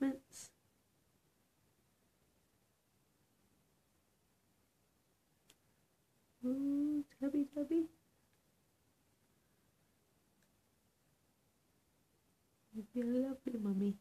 segments. Ooh, tubby tubby. You'd be a lovely mummy.